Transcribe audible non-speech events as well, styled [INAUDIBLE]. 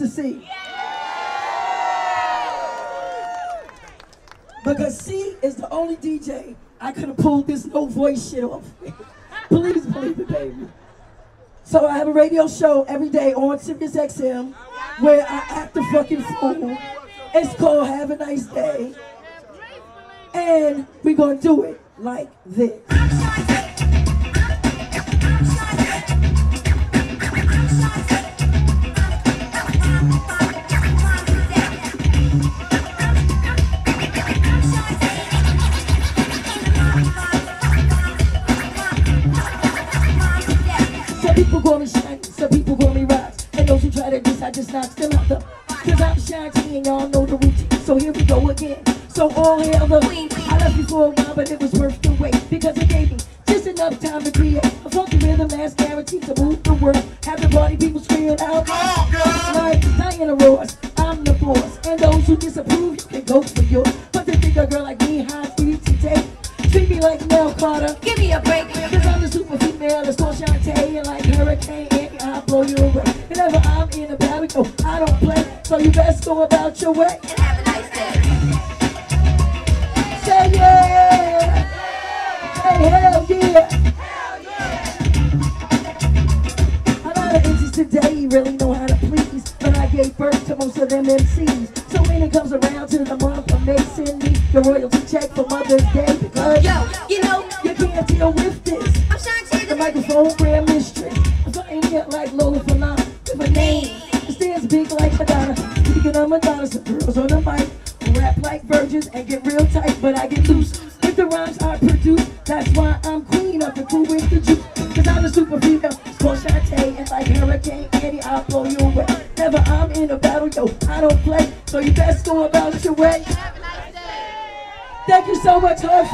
to see. Because C is the only DJ I could have pulled this no voice shit off. [LAUGHS] Please believe it, baby. So I have a radio show every day on Sirius XM where I act the fucking fool. It's called Have a Nice Day. And we're gonna do it like this. Some people call me Shante, some people call me Rox. And those who try to diss, I just knock them out the. Cause I'm Shante and y'all know the routine. So here we go again. So all hail the queen. I left you for a while, but it was worth the wait. Because it gave me just enough time to create a funky rhythm that's guaranteed to move the world. Have the party people screaming out. Like Diana Ross, I'm the boss. And those who disapprove, you can go for yours. But to think a girl like me, high like Mel Carter. Give me a break. Cause I'm the super female, it's called Shante like Hurricane I'll blow you away. Whenever I'm in a oh, I don't play. So you best go about your way. And have a nice day. Say yeah. Say hell yeah. A lot of today really know how to please. But I gave birth to most of them MCs So when it comes around to the month May Send me the royalty check for Mother's Day Because Yo, you know, you can't deal with this I'm Shante the the microphone grand mistress. I'm starting yet like Lola Falana with a name. It stands big like Madonna. Speaking of Madonna, some girls on the mic rap like virgins and get real tight, but I get loose with the rhymes I produce. That's why I'm queen of the crew with the juice. Cause I'm the super female, Shante, and like Hurricane Annie, I'll blow you away. Never I'm in a battle, yo, I don't play, so you best go about your way. Thank you so much, hard